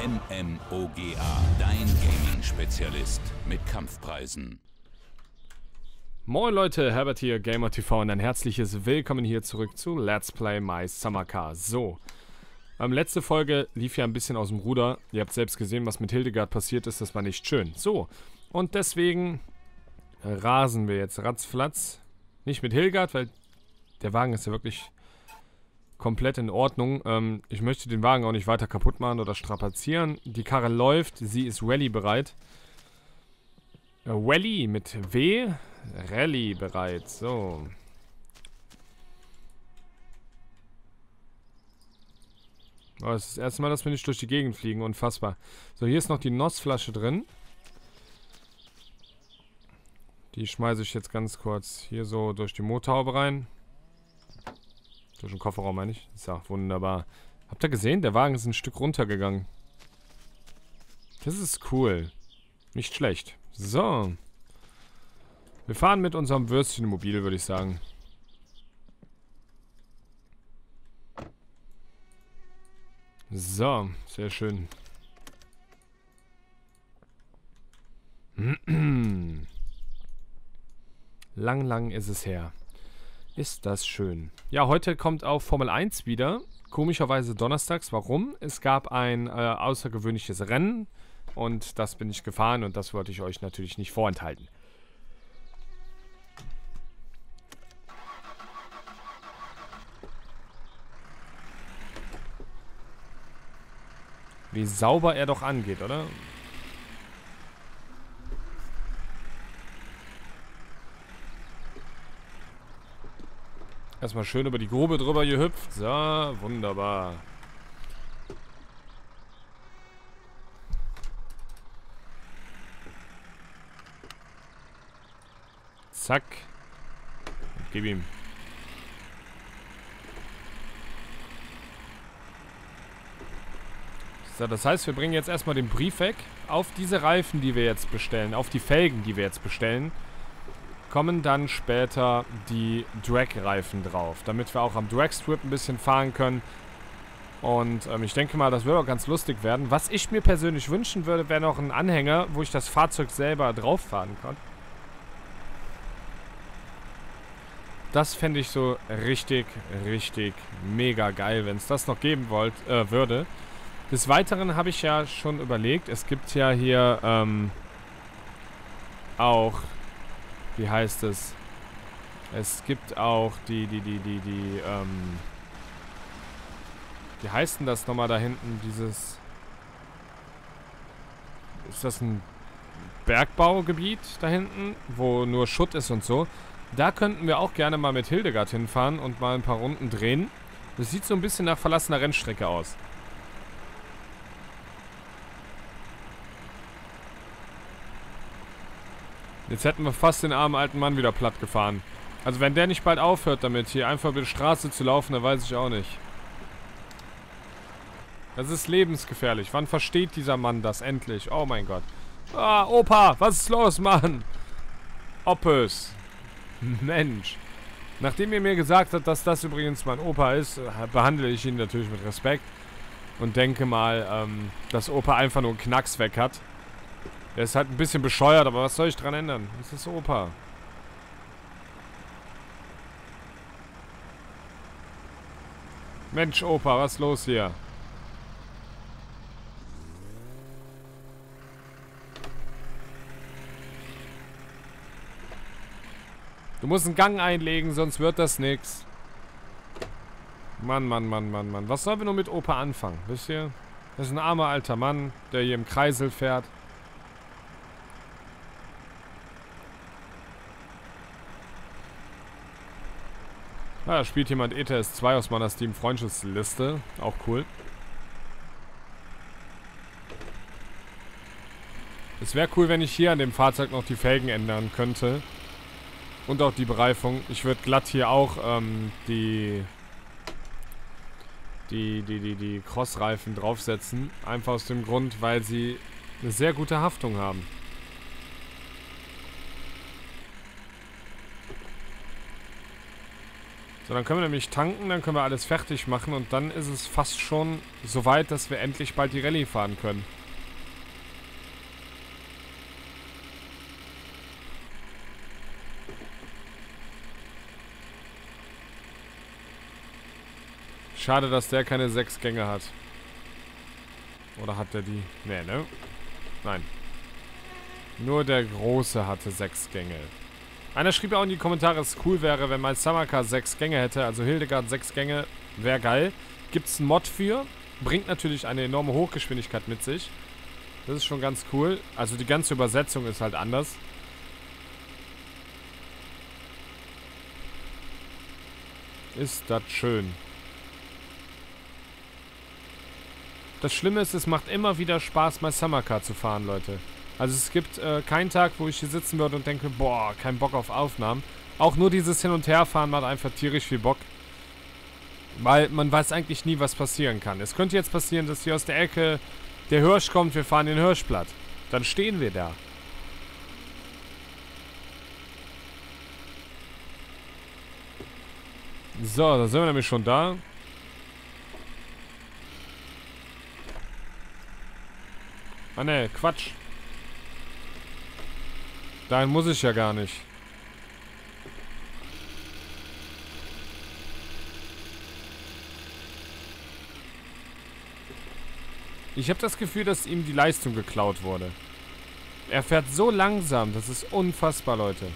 MMOGA, dein Gaming-Spezialist mit Kampfpreisen. Moin Leute, Herbert hier, GamerTV und ein herzliches Willkommen hier zurück zu Let's Play My Summer Car. So, ähm, letzte Folge lief ja ein bisschen aus dem Ruder. Ihr habt selbst gesehen, was mit Hildegard passiert ist, das war nicht schön. So, und deswegen rasen wir jetzt ratzflatz. Nicht mit Hildegard, weil der Wagen ist ja wirklich komplett in Ordnung. Ähm, ich möchte den Wagen auch nicht weiter kaputt machen oder strapazieren. Die Karre läuft, sie ist Rallye bereit. Äh, Rally mit W. Rallye bereit, so. Oh, das ist das erste Mal, dass wir nicht durch die Gegend fliegen. Unfassbar. So, hier ist noch die NOS-Flasche drin. Die schmeiße ich jetzt ganz kurz hier so durch die Motorhaube rein. Durch den Kofferraum meine ich. Ist ja wunderbar. Habt ihr gesehen? Der Wagen ist ein Stück runtergegangen. Das ist cool. Nicht schlecht. So. Wir fahren mit unserem Würstchenmobil, würde ich sagen. So, sehr schön. lang, lang ist es her. Ist das schön. Ja, heute kommt auch Formel 1 wieder. Komischerweise donnerstags. Warum? Es gab ein äh, außergewöhnliches Rennen und das bin ich gefahren und das wollte ich euch natürlich nicht vorenthalten. Wie sauber er doch angeht, oder? Erstmal schön über die Grube drüber gehüpft. So, wunderbar. Zack. gib ihm. So, das heißt, wir bringen jetzt erstmal den Brief weg. Auf diese Reifen, die wir jetzt bestellen, auf die Felgen, die wir jetzt bestellen, kommen dann später die Drag-Reifen drauf, damit wir auch am Drag-Strip ein bisschen fahren können. Und ähm, ich denke mal, das wird auch ganz lustig werden. Was ich mir persönlich wünschen würde, wäre noch ein Anhänger, wo ich das Fahrzeug selber drauf fahren kann. Das fände ich so richtig, richtig mega geil, wenn es das noch geben wollt, äh, würde. Des Weiteren habe ich ja schon überlegt, es gibt ja hier ähm, auch wie heißt es? Es gibt auch die, die, die, die, die, ähm, wie heißt denn das nochmal da hinten, dieses, ist das ein Bergbaugebiet da hinten, wo nur Schutt ist und so? Da könnten wir auch gerne mal mit Hildegard hinfahren und mal ein paar Runden drehen. Das sieht so ein bisschen nach verlassener Rennstrecke aus. Jetzt hätten wir fast den armen alten Mann wieder platt gefahren. Also wenn der nicht bald aufhört damit, hier einfach über die Straße zu laufen, dann weiß ich auch nicht. Das ist lebensgefährlich. Wann versteht dieser Mann das endlich? Oh mein Gott. Ah, Opa, was ist los, Mann? Oppes. Mensch. Nachdem ihr mir gesagt habt, dass das übrigens mein Opa ist, behandle ich ihn natürlich mit Respekt. Und denke mal, ähm, dass Opa einfach nur einen Knacks weg hat. Er ist halt ein bisschen bescheuert, aber was soll ich dran ändern? Das ist Opa. Mensch, Opa, was ist los hier? Du musst einen Gang einlegen, sonst wird das nix. Mann, Mann, Mann, Mann, Mann. Was sollen wir nur mit Opa anfangen? Wisst ihr? Das ist ein armer alter Mann, der hier im Kreisel fährt. Ah, da spielt jemand ETS 2 aus meiner Steam-Freundschaftsliste. Auch cool. Es wäre cool, wenn ich hier an dem Fahrzeug noch die Felgen ändern könnte. Und auch die Bereifung. Ich würde glatt hier auch ähm, die die, die, die, die Crossreifen draufsetzen. Einfach aus dem Grund, weil sie eine sehr gute Haftung haben. So, dann können wir nämlich tanken, dann können wir alles fertig machen und dann ist es fast schon so weit, dass wir endlich bald die Rallye fahren können. Schade, dass der keine sechs Gänge hat. Oder hat der die? Nee, ne? Nein. Nur der Große hatte sechs Gänge. Einer schrieb auch in die Kommentare, dass es cool wäre, wenn mein Summercar sechs Gänge hätte. Also Hildegard sechs Gänge wäre geil. Gibt es einen Mod für. Bringt natürlich eine enorme Hochgeschwindigkeit mit sich. Das ist schon ganz cool. Also die ganze Übersetzung ist halt anders. Ist das schön. Das Schlimme ist, es macht immer wieder Spaß, mal Summercar zu fahren, Leute. Also es gibt äh, keinen Tag, wo ich hier sitzen würde und denke, boah, kein Bock auf Aufnahmen. Auch nur dieses Hin- und Herfahren macht einfach tierisch viel Bock. Weil man weiß eigentlich nie, was passieren kann. Es könnte jetzt passieren, dass hier aus der Ecke der Hirsch kommt, wir fahren den Hirschblatt. Dann stehen wir da. So, da sind wir nämlich schon da. Ah ne, Quatsch. Dahin muss ich ja gar nicht. Ich habe das Gefühl, dass ihm die Leistung geklaut wurde. Er fährt so langsam, das ist unfassbar, Leute.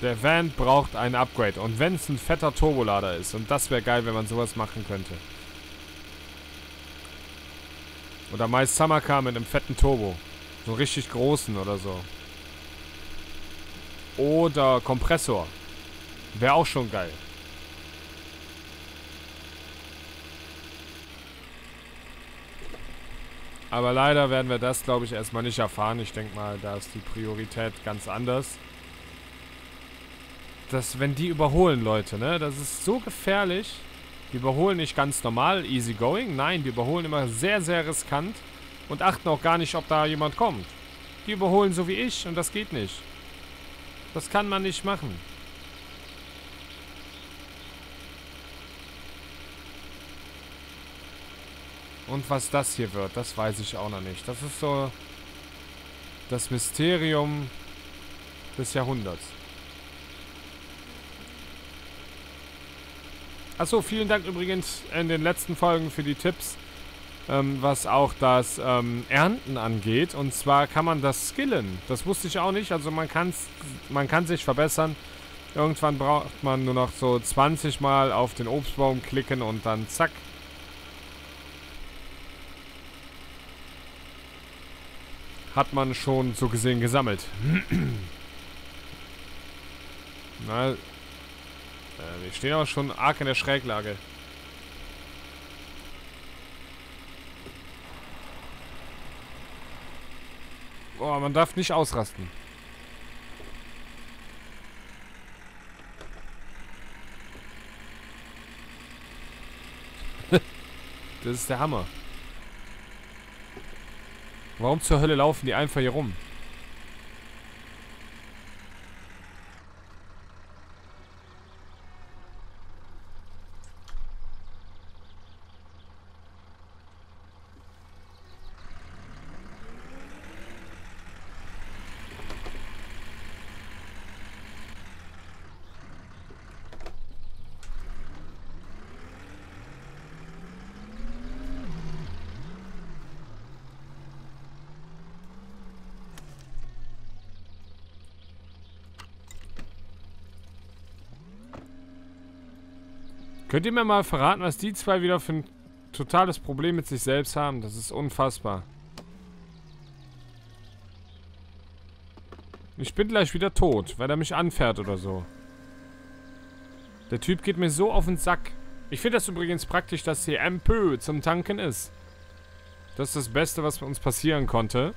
Der Van braucht ein Upgrade. Und wenn es ein fetter Turbolader ist. Und das wäre geil, wenn man sowas machen könnte. Oder meist Summercar mit einem fetten Turbo. So einen richtig großen oder so. Oder Kompressor. Wäre auch schon geil. Aber leider werden wir das, glaube ich, erstmal nicht erfahren. Ich denke mal, da ist die Priorität ganz anders dass wenn die überholen, Leute, ne, das ist so gefährlich. Die überholen nicht ganz normal, easy going. Nein, die überholen immer sehr, sehr riskant und achten auch gar nicht, ob da jemand kommt. Die überholen so wie ich und das geht nicht. Das kann man nicht machen. Und was das hier wird, das weiß ich auch noch nicht. Das ist so das Mysterium des Jahrhunderts. Achso, vielen Dank übrigens in den letzten Folgen für die Tipps, ähm, was auch das ähm, Ernten angeht. Und zwar kann man das skillen. Das wusste ich auch nicht. Also man, kann's, man kann sich verbessern. Irgendwann braucht man nur noch so 20 Mal auf den Obstbaum klicken und dann zack. Hat man schon so gesehen gesammelt. Na, äh, wir stehen auch schon arg in der Schräglage. Boah, man darf nicht ausrasten. das ist der Hammer. Warum zur Hölle laufen die einfach hier rum? Könnt ihr mir mal verraten, was die zwei wieder für ein totales Problem mit sich selbst haben? Das ist unfassbar. Ich bin gleich wieder tot, weil er mich anfährt oder so. Der Typ geht mir so auf den Sack. Ich finde das übrigens praktisch, dass hier MP zum Tanken ist. Das ist das Beste, was uns passieren konnte.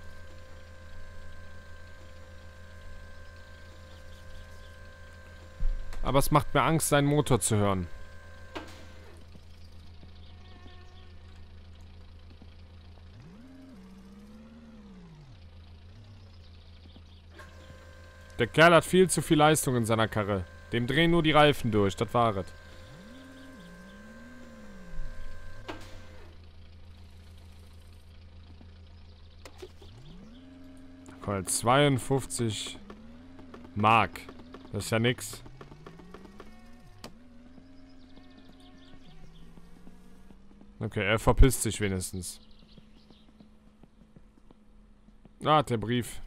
Aber es macht mir Angst, seinen Motor zu hören. Der Kerl hat viel zu viel Leistung in seiner Karre. Dem drehen nur die Reifen durch, das war es. Cool, 52 Mark. Das ist ja nix. Okay, er verpisst sich wenigstens. Ah, der Brief.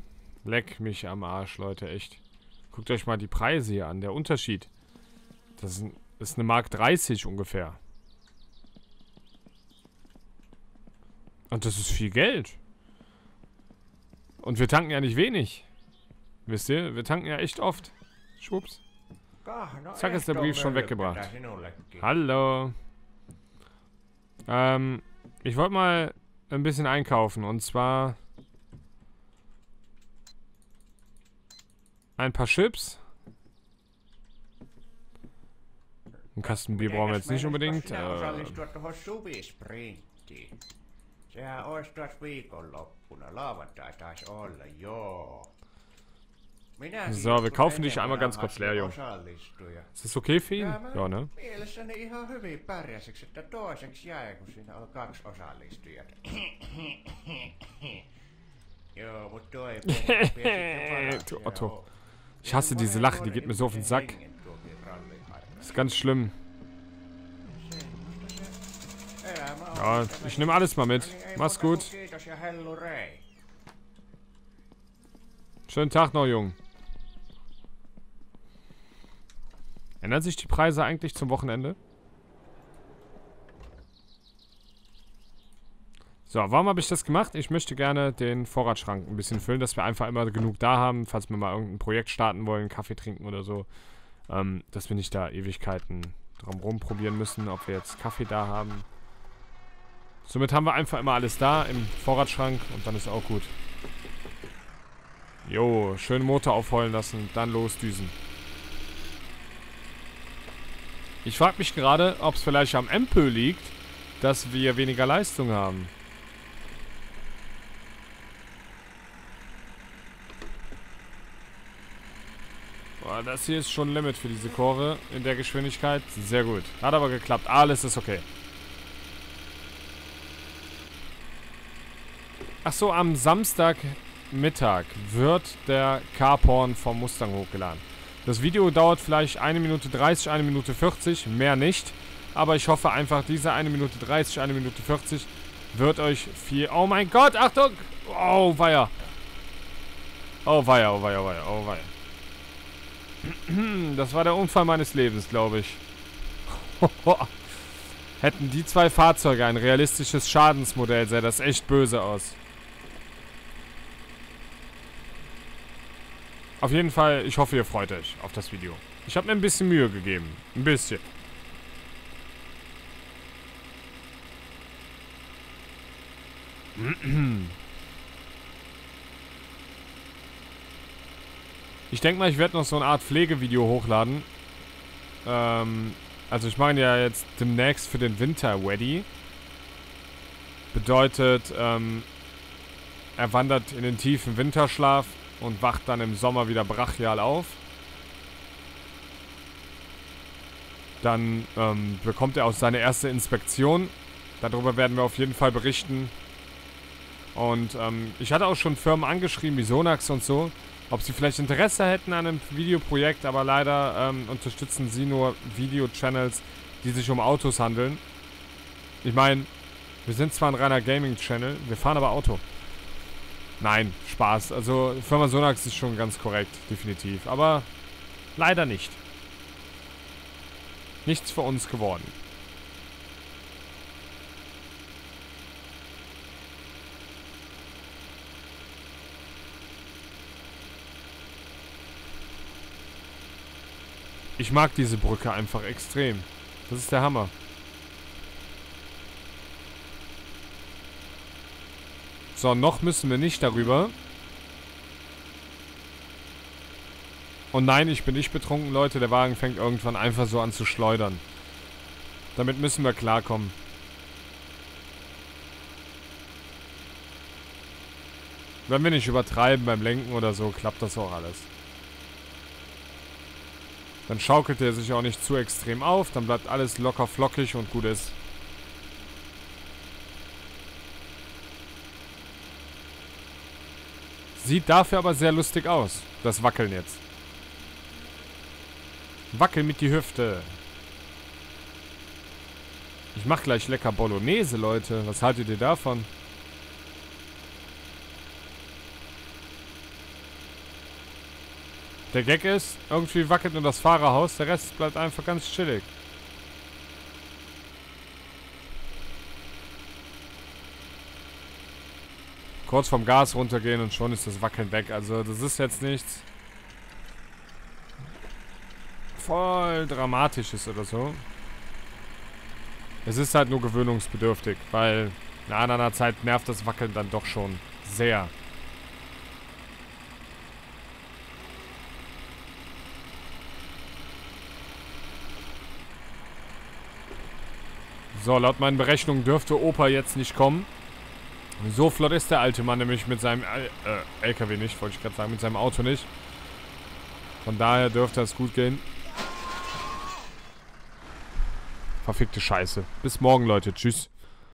Leck mich am Arsch, Leute, echt. Guckt euch mal die Preise hier an, der Unterschied. Das ist eine Mark 30 ungefähr. Und das ist viel Geld. Und wir tanken ja nicht wenig. Wisst ihr, wir tanken ja echt oft. Schwupps. Zack, ist der Brief schon weggebracht. Hallo. Ähm, ich wollte mal ein bisschen einkaufen. Und zwar... Ein paar Chips. Ein Kasten Bier brauchen wir jetzt nicht unbedingt. Äh, Sehän olisi tuossa viikonloppuna. Lauantai taisi olla, joo. Minä so, wir kaufen dich einmal ganz kurz leer, Junge. Ist das okay für ihn? Ja, ne? Mielessäni ihan hyvin pärjäsiksi, että toiseksi jäi, kun siinä on kaksi osallistujaa. joo, mutta toi Du Otto. Ich hasse diese Lache, die geht mir so auf den Sack. Ist ganz schlimm. Ja, ich nehme alles mal mit. Mach's gut. Schönen Tag noch, Jung. Ändern sich die Preise eigentlich zum Wochenende? So, warum habe ich das gemacht? Ich möchte gerne den Vorratsschrank ein bisschen füllen, dass wir einfach immer genug da haben, falls wir mal irgendein Projekt starten wollen, Kaffee trinken oder so. Ähm, dass wir nicht da Ewigkeiten drum rumprobieren müssen, ob wir jetzt Kaffee da haben. Somit haben wir einfach immer alles da im Vorratsschrank und dann ist auch gut. Jo, schön Motor aufheulen lassen, dann losdüsen. Ich frage mich gerade, ob es vielleicht am Empö liegt, dass wir weniger Leistung haben. Boah, das hier ist schon Limit für diese Chore in der Geschwindigkeit. Sehr gut. Hat aber geklappt. Alles ist okay. Achso, am Samstagmittag wird der Carporn vom Mustang hochgeladen. Das Video dauert vielleicht 1 Minute 30, 1 Minute 40, mehr nicht. Aber ich hoffe einfach, diese 1 Minute 30, 1 Minute 40 wird euch viel... Oh mein Gott, Achtung! Oh, weia. Oh, weia, oh, weia, oh, weia, oh, weia. Das war der Unfall meines Lebens, glaube ich. Hätten die zwei Fahrzeuge ein realistisches Schadensmodell, sähe das echt böse aus. Auf jeden Fall, ich hoffe, ihr freut euch auf das Video. Ich habe mir ein bisschen Mühe gegeben. Ein bisschen. Ich denke mal, ich werde noch so eine Art Pflegevideo hochladen. Ähm, also ich mache ja jetzt demnächst für den Winter Weddy. Bedeutet, ähm, er wandert in den tiefen Winterschlaf und wacht dann im Sommer wieder brachial auf. Dann ähm, bekommt er auch seine erste Inspektion. Darüber werden wir auf jeden Fall berichten. Und ähm, ich hatte auch schon Firmen angeschrieben, wie Sonax und so, ob sie vielleicht Interesse hätten an einem Videoprojekt, aber leider ähm, unterstützen sie nur Video-Channels, die sich um Autos handeln. Ich meine, wir sind zwar ein reiner Gaming-Channel, wir fahren aber Auto. Nein, Spaß. Also Firma Sonax ist schon ganz korrekt, definitiv. Aber leider nicht. Nichts für uns geworden. Ich mag diese Brücke einfach extrem. Das ist der Hammer. So, noch müssen wir nicht darüber. Und nein, ich bin nicht betrunken, Leute. Der Wagen fängt irgendwann einfach so an zu schleudern. Damit müssen wir klarkommen. Wenn wir nicht übertreiben beim Lenken oder so, klappt das auch alles. Dann schaukelt er sich auch nicht zu extrem auf. Dann bleibt alles locker flockig und gut ist. Sieht dafür aber sehr lustig aus. Das Wackeln jetzt. Wackel mit die Hüfte. Ich mach gleich lecker Bolognese, Leute. Was haltet ihr davon? Der Gag ist, irgendwie wackelt nur das Fahrerhaus, der Rest bleibt einfach ganz chillig. Kurz vom Gas runtergehen und schon ist das Wackeln weg. Also das ist jetzt nichts voll Dramatisches oder so. Es ist halt nur gewöhnungsbedürftig, weil nach einer Zeit nervt das Wackeln dann doch schon sehr. So, laut meinen Berechnungen dürfte Opa jetzt nicht kommen. So flott ist der alte Mann nämlich mit seinem äh, LKW nicht, wollte ich gerade sagen, mit seinem Auto nicht. Von daher dürfte es gut gehen. Verfickte Scheiße. Bis morgen, Leute. Tschüss.